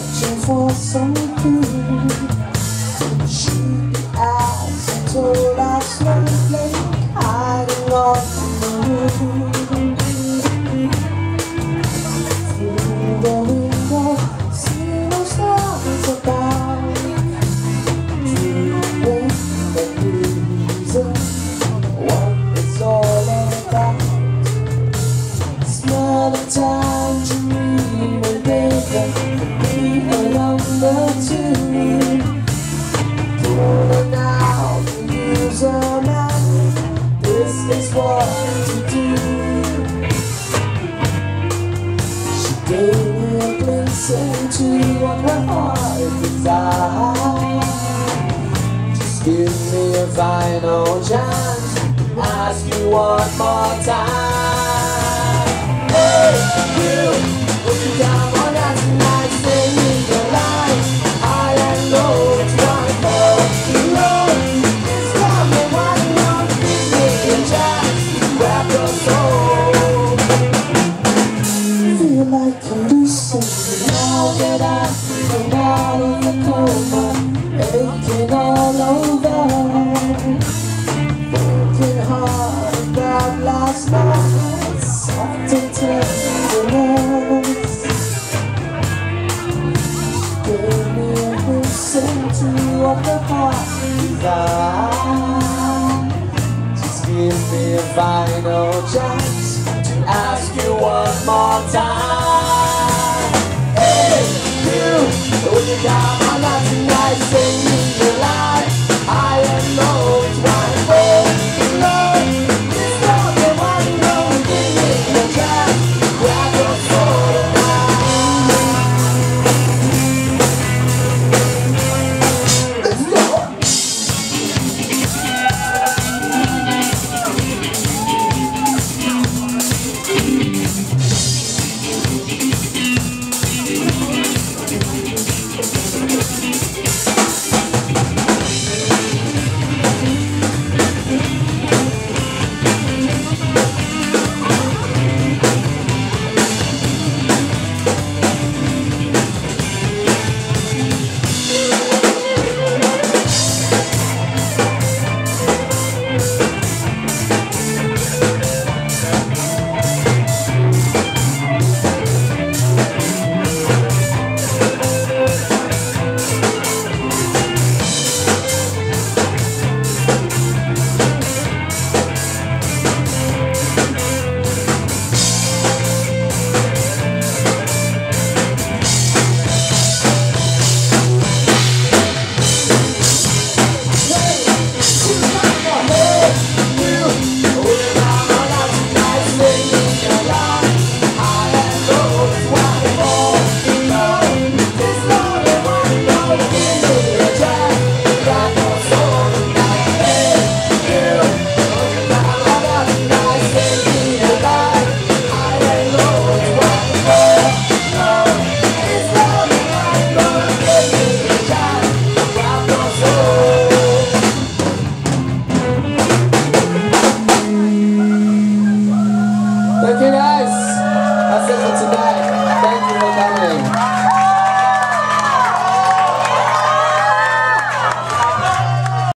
searching for some Shoot She eyes told I snowflake Hiding off the moon Through the window, see no stars about Dreaming the reason What it's all about Smell the time to tangerine and vinegar Is what to do. She gave me a glimpse into what her heart desires. Just give me a final chance. Ask you one more time. Hey, you, put you down I'm now that I'm out of the coma, aching all over. Thinking hard about last night, and tenderness. Gave me a listen to what the heart tonight.